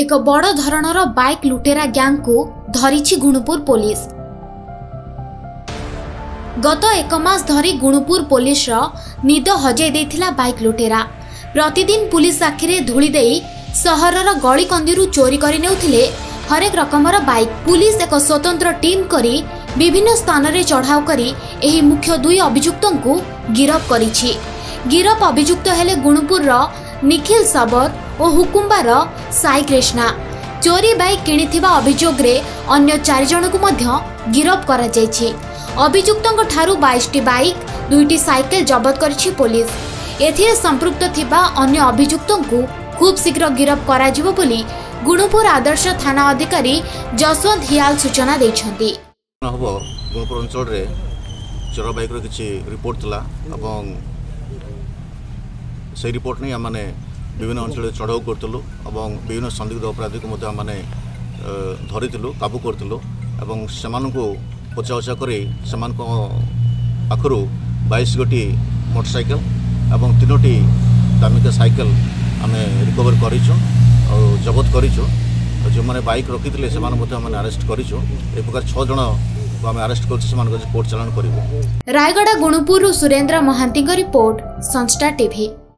ଏକ ବଡ଼ ଧରଣର ବାଇକ୍ ଲୁଟେରା ଗ୍ୟାଙ୍ଗକୁ ଧରିଛି ଗୁଣୁପୁର ପୋଲିସ ଗତ ଏକ ମାସ ଧରି ଗୁଣୁପୁର ପୋଲିସର ନିଦ ହଜାଇ ଦେଇଥିଲା ବାଇକ୍ ଲୁଟେରା ପ୍ରତିଦିନ ପୋଲିସ ଆଖିରେ ଧୂଳି ଦେଇ ସହରର ଗଳିକନ୍ଦିରୁ ଚୋରି କରି ନେଉଥିଲେ ହରେକ ରକମର ବାଇକ୍ ପୁଲିସ ଏକ ସ୍ୱତନ୍ତ୍ର ଟିମ୍ କରି ବିଭିନ୍ନ ସ୍ଥାନରେ ଚଢ଼ାଉ କରି ଏହି ମୁଖ୍ୟ ଦୁଇ ଅଭିଯୁକ୍ତଙ୍କୁ ଗିରଫ କରିଛି ଗିରଫ ଅଭିଯୁକ୍ତ ହେଲେ ଗୁଣୁପୁରର ନିଖିଲ ସବତ ଓ ହୁକୁମ୍ବାର ସାଇ କ୍ରିଷ୍ଣା ଚୋରି ବାଇକ୍ କିଣିଥିବା ଅଭିଯୋଗରେ ଅନ୍ୟ ଚାରି ଜଣଙ୍କୁ ମଧ୍ୟ ଗିରଫ କରାଯାଇଛି ଅଭିଯୁକ୍ତଙ୍କଠାରୁ ବାଇଶଟି ବାଇକ୍ ଦୁଇଟି ସାଇକେଲ ଜବତ କରିଛି ପୋଲିସ ଏଥିରେ ସମ୍ପୃକ୍ତ ଥିବା ଅନ୍ୟ ଅଭିଯୁକ୍ତଙ୍କୁ ଖୁବ୍ ଶୀଘ୍ର ଗିରଫ କରାଯିବ ବୋଲି ଗୁଣୁପୁର ଆଦର୍ଶ ଥାନା ଅଧିକାରୀ ଯଶୱନ୍ତ ହିଆଲ ସୂଚନା ଦେଇଛନ୍ତି ହେବ ଗୁଣପୁର ଅଞ୍ଚଳରେ ଚୋର ବାଇକ୍ର କିଛି ରିପୋର୍ଟ ଥିଲା ଏବଂ সেই রিপোর্ট নেই আমি বিভিন্ন অঞ্চলে চড়াও করলু এবং বিভিন্ন সন্দিগ্ধ অপরাধীকে মধ্যে আমি ধরিলু কাবু করলু এবং সে পচাউচা করে সে পাখু বাইশ গোটি মোটরসাইকেল এবং তিনোটি দামিকা সাইকেল আমি রিকভর করছু জবত করছু যে বাইক রকিলে সে আরেস্ট করছু এই প্রকার ছজন আমি আরেস্ট করছি সে কোর্ট চালাণ করব রায়গড়া গুণপুর সুরেন্দ্র মহান্তি রিপোর্ট সংস্থা টিভি